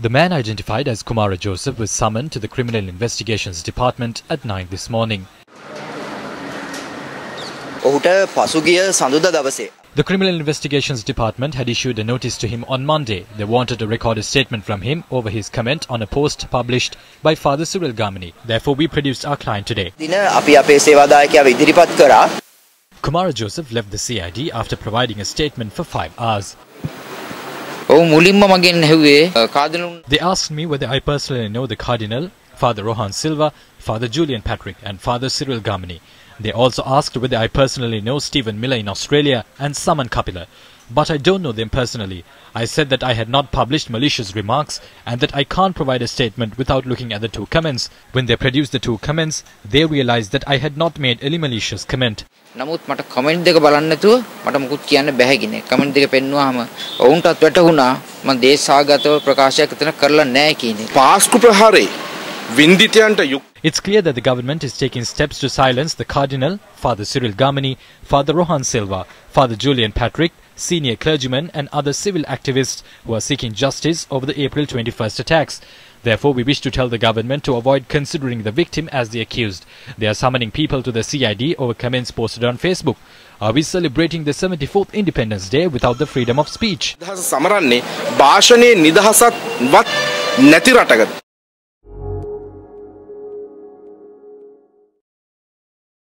The man identified as Kumara Joseph was summoned to the Criminal Investigations Department at 9 this morning. The Criminal Investigations Department had issued a notice to him on Monday. They wanted to record a statement from him over his comment on a post published by Father Cyril Gamini. Therefore, we produced our client today. Kumara Joseph left the CID after providing a statement for five hours. They asked me whether I personally know the Cardinal, Father Rohan Silva, Father Julian Patrick, and Father Cyril Gamini. They also asked whether I personally know Stephen Miller in Australia and Saman Kapila. But I don't know them personally. I said that I had not published malicious remarks and that I can't provide a statement without looking at the two comments. When they produced the two comments, they realized that I had not made any malicious comment. නමුත් මට comment දෙක බලන්න නැතුව මට මුකුත් කියන්න බැහැ කිනේ. Comment දෙක පෙන්නුවාම ඔවුන්ටත් වැටහුණා මම දේශාගතව ප්‍රකාශයක් එතන කරලා නැහැ කියන එක. පාස්කු ප්‍රහාරේ වින්දිතයන්ට යුක් it's clear that the government is taking steps to silence the Cardinal, Father Cyril Gamini, Father Rohan Silva, Father Julian Patrick, senior clergymen and other civil activists who are seeking justice over the April 21st attacks. Therefore, we wish to tell the government to avoid considering the victim as the accused. They are summoning people to the CID over comments posted on Facebook. Are we celebrating the 74th Independence Day without the freedom of speech?